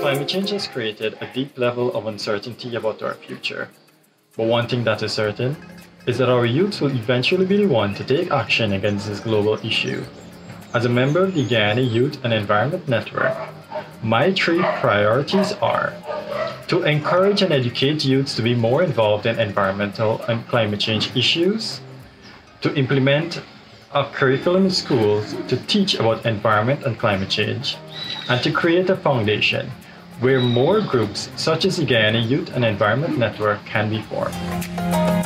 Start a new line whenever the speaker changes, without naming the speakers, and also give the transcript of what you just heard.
Climate change has created a deep level of uncertainty about our future. But one thing that is certain is that our youth will eventually be the one to take action against this global issue. As a member of the Guyana Youth and Environment Network, my three priorities are to encourage and educate youths to be more involved in environmental and climate change issues, to implement a curriculum in schools to teach about environment and climate change, and to create a foundation where more groups such as the Guyana Youth and Environment Network can be formed.